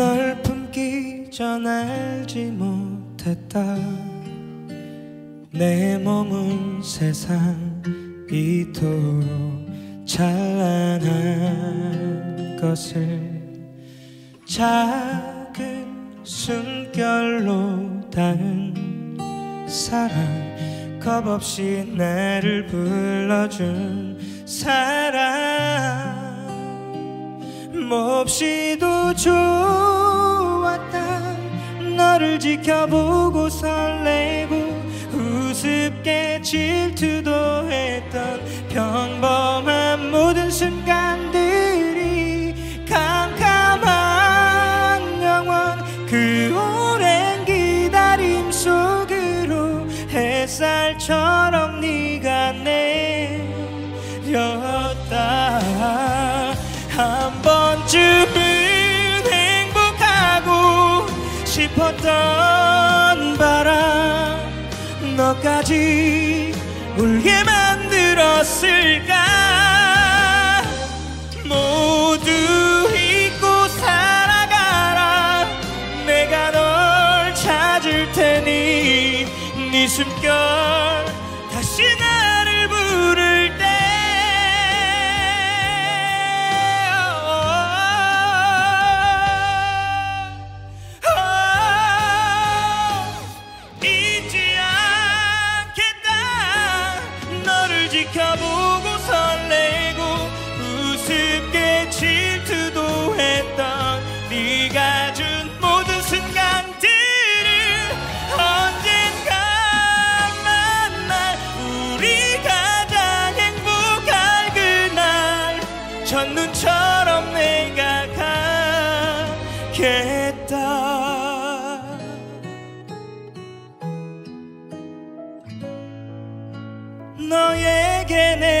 널 품기 전 알지 못했다. 내 몸은 세상 이토록 찬란한 것을 작은 숨결로 닿은 사랑. 겁 없이 나를 불러준 사랑. 몹시도 좋았다 너를 지켜보고 설레고 우습게 질투도 했던 평범한 모든 순간들이 캄캄한 영원 그 오랜 기다림 속으로 햇살처럼 네가 싶었던 바람 너까지 울게 만들었을까? 모두 잊고 살아가라. 내가 널 찾을 테니 네 숨결 지켜보고 설레고 우습게 질투도 했던 네가 준 모든 순간들을 언젠가 만날 우리 가장 행복할 그날. 첫눈처럼 내가 가겠다. 너의 again.